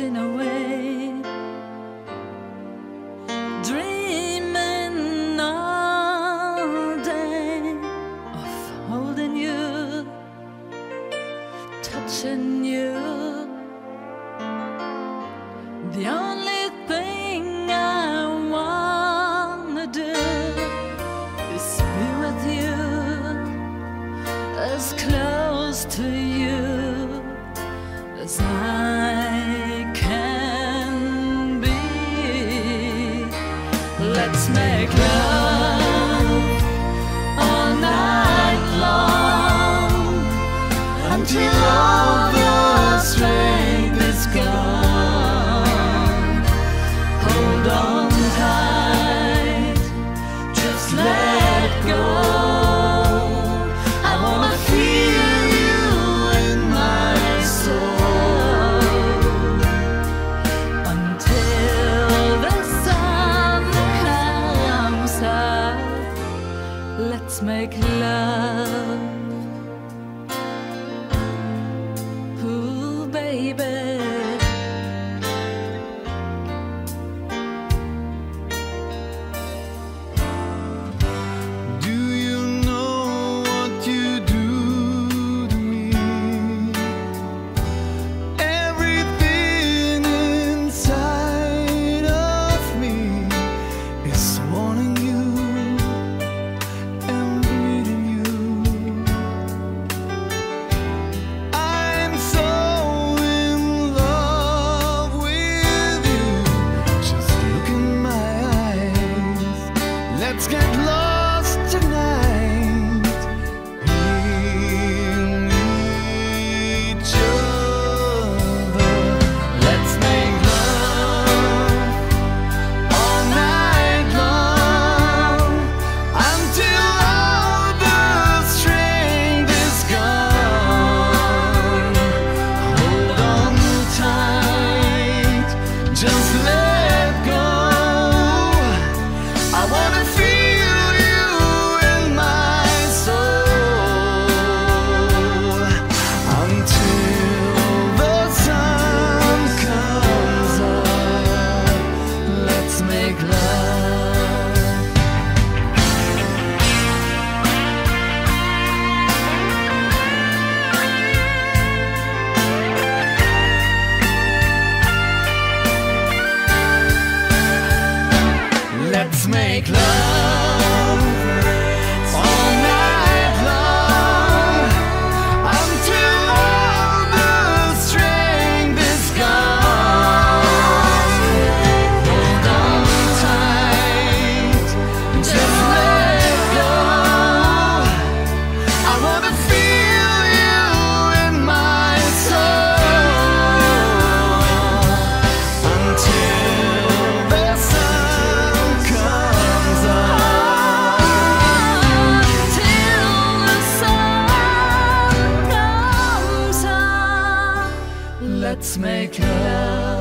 melting away. Dreaming all day of holding you, touching you. The only thing I wanna do is be with you, as close to you as I. let's make love. love. make love. shall